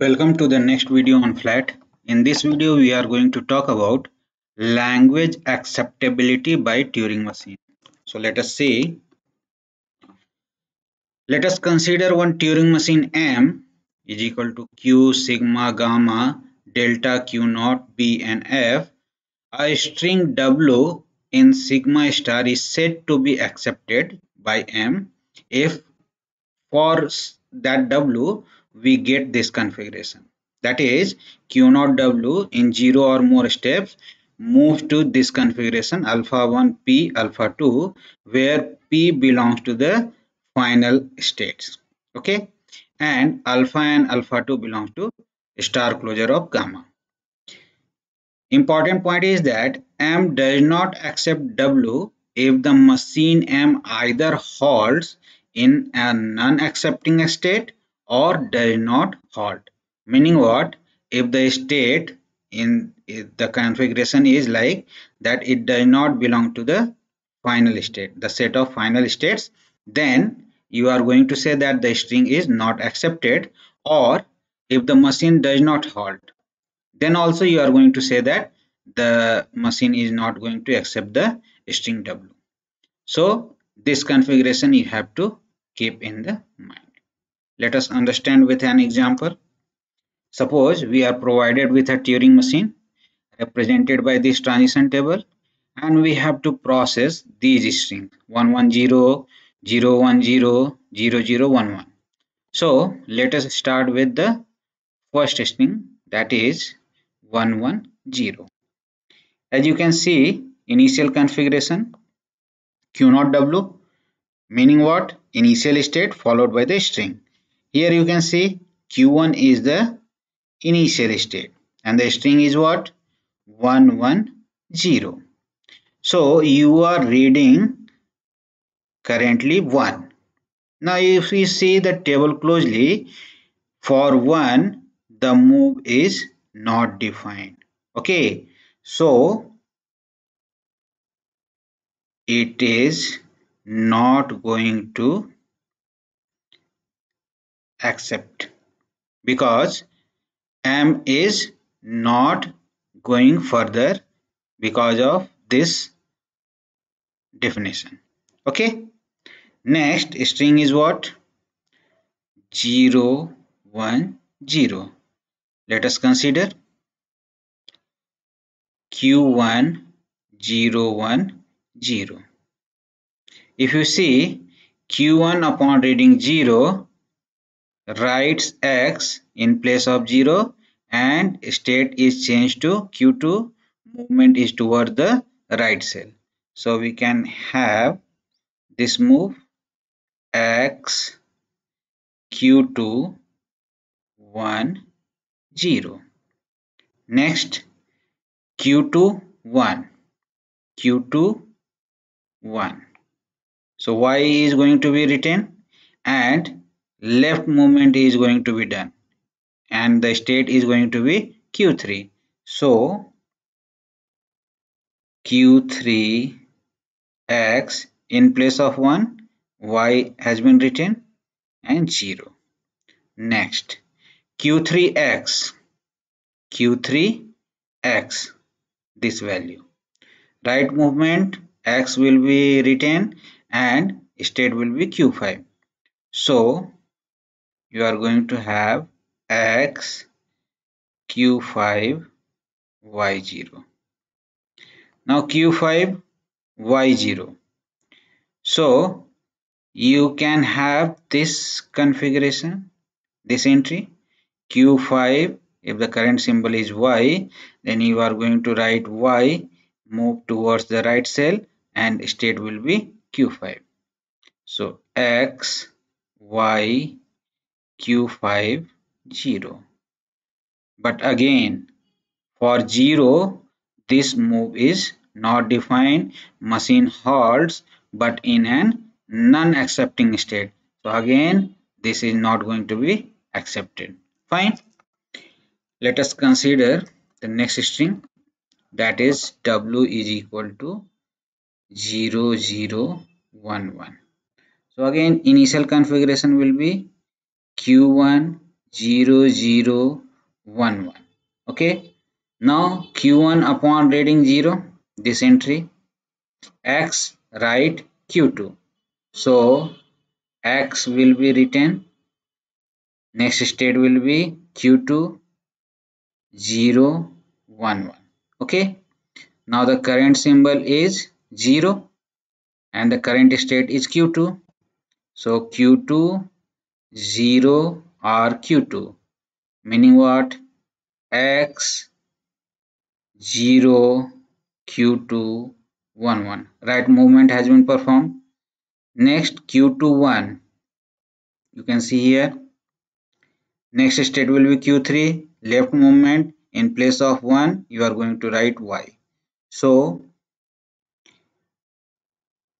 Welcome to the next video on FLAT. In this video, we are going to talk about language acceptability by Turing machine. So let us see. Let us consider one Turing machine M is equal to Q sigma gamma delta Q naught B and F. A string W in sigma star is said to be accepted by M if for that W we get this configuration. That is q naught w in 0 or more steps moves to this configuration alpha 1 p alpha 2 where p belongs to the final states. Okay? And alpha and alpha 2 belongs to star closure of gamma. Important point is that m does not accept w if the machine m either halts in a non-accepting state or does not halt. Meaning what? If the state in the configuration is like that it does not belong to the final state the set of final states then you are going to say that the string is not accepted or if the machine does not halt then also you are going to say that the machine is not going to accept the string w. So this configuration you have to keep in the mind let us understand with an example. Suppose we are provided with a Turing machine represented by this transition table and we have to process these strings 110, 010, 0011. So let us start with the first string that is 110. As you can see initial configuration Q0W meaning what initial state followed by the string here you can see Q1 is the initial state and the string is what? 110. So you are reading currently 1. Now if we see the table closely, for 1 the move is not defined. Okay, so it is not going to accept because M is not going further because of this definition. Okay. Next string is what? 0, 1, 0. Let us consider Q1 0, 1, 0. If you see Q1 upon reading 0 writes x in place of 0 and state is changed to q2 movement is toward the right cell. So we can have this move x q2 1 0 next q2 1 q2 1 so y is going to be written and left movement is going to be done and the state is going to be q3 so q3 x in place of 1 y has been written and 0 next q3x q3x this value. Right movement x will be written and state will be q5 so you are going to have x q5 y0 now q5 y0 so you can have this configuration this entry q5 if the current symbol is y then you are going to write y move towards the right cell and state will be q5 so x y q5 0 but again for 0 this move is not defined. Machine halts but in an non-accepting state. So again this is not going to be accepted. Fine. Let us consider the next string. That is w is equal to 0 0 1 1 so again initial configuration will be q1 0 0 1 1 okay? Now q1 upon reading 0 this entry x write q2 so x will be written next state will be q2 0 1 1 okay? Now the current symbol is 0 and the current state is q2 so q2 0 or q2 meaning what? X 0 q2 1 1 right movement has been performed. Next q2 1 you can see here. Next state will be q3 left movement in place of 1 you are going to write y. So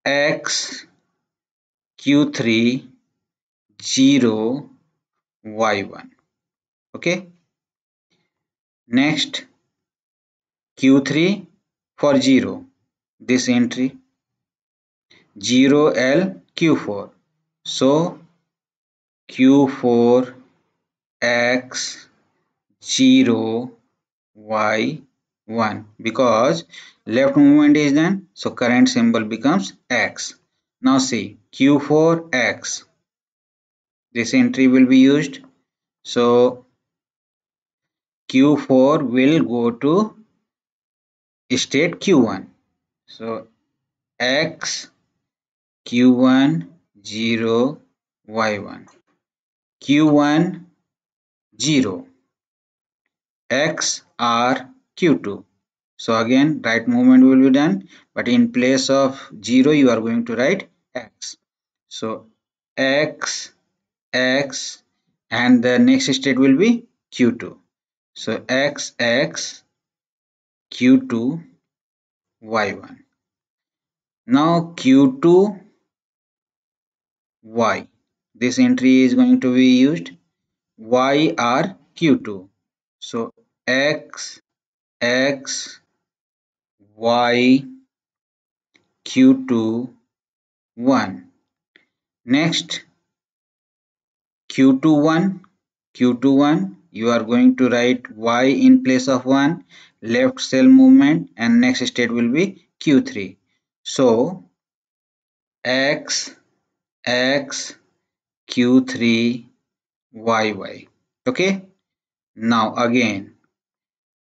x q3 0 y1 okay? Next q3 for 0 this entry. 0 l q4 so q4 x 0 y 1 because left movement is done so current symbol becomes x. Now see q4 x this entry will be used. So q4 will go to state q1 so x q1 0 y1 q1 0 x r q2 so again right movement will be done but in place of 0 you are going to write x. So x x and the next state will be q2 so x x q2 y1 now q2 y. This entry is going to be used. Y r q2 so x x y q2 1 next q2 1 q2 1 you are going to write y in place of 1 left cell movement and next state will be q3 so x x q3 yy okay? Now again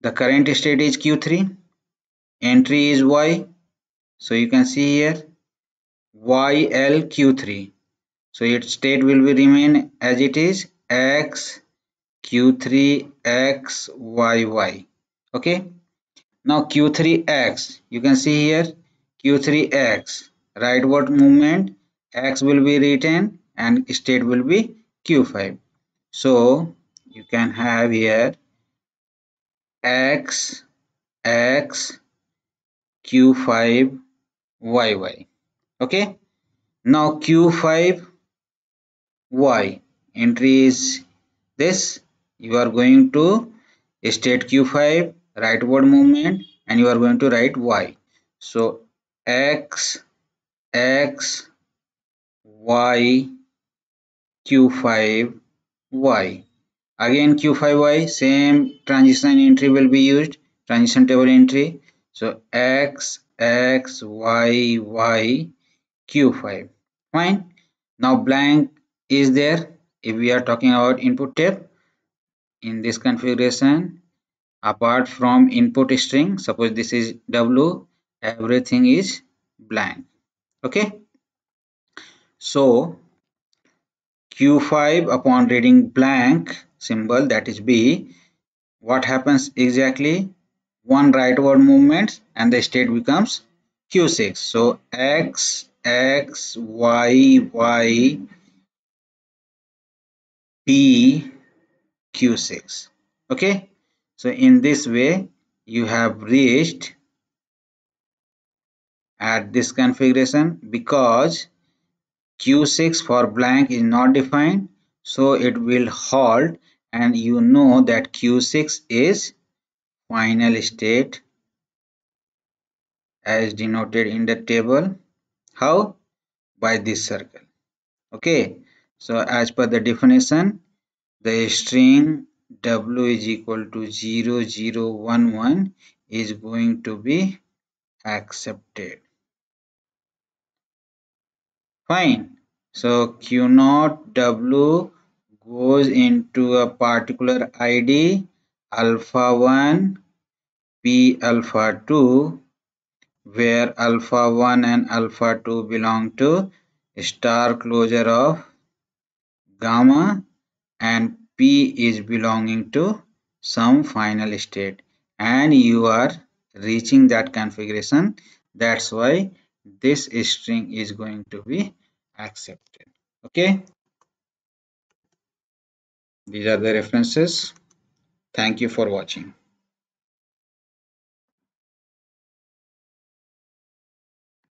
the current state is q3 entry is y. So you can see here yl q3 so its state will be remain as it is x q3 x y y. Okay? Now q3x you can see here q3x rightward movement x will be written and state will be q5 so you can have here x x q5 yy okay? Now q5 y. Entry is this. You are going to state q5 rightward movement and you are going to write y. So x x y q5 y. Again q5y same transition entry will be used. Transition table entry. So x x y y q5 fine. Now blank is there if we are talking about input tape in this configuration? Apart from input string suppose this is w everything is blank. Okay? So q5 upon reading blank symbol that is b what happens exactly? One rightward movement and the state becomes q6 so x x y y p q6 okay? So in this way you have reached at this configuration because q6 for blank is not defined. So it will halt and you know that q6 is final state as denoted in the table. How? By this circle. Okay so as per the definition the string w is equal to 0011 is going to be accepted. Fine. So Q naught W goes into a particular ID alpha 1 P alpha 2 where alpha 1 and alpha 2 belong to star closure of gamma and P is belonging to some final state. And you are reaching that configuration. That's why this string is going to be accepted. Okay? These are the references. Thank you for watching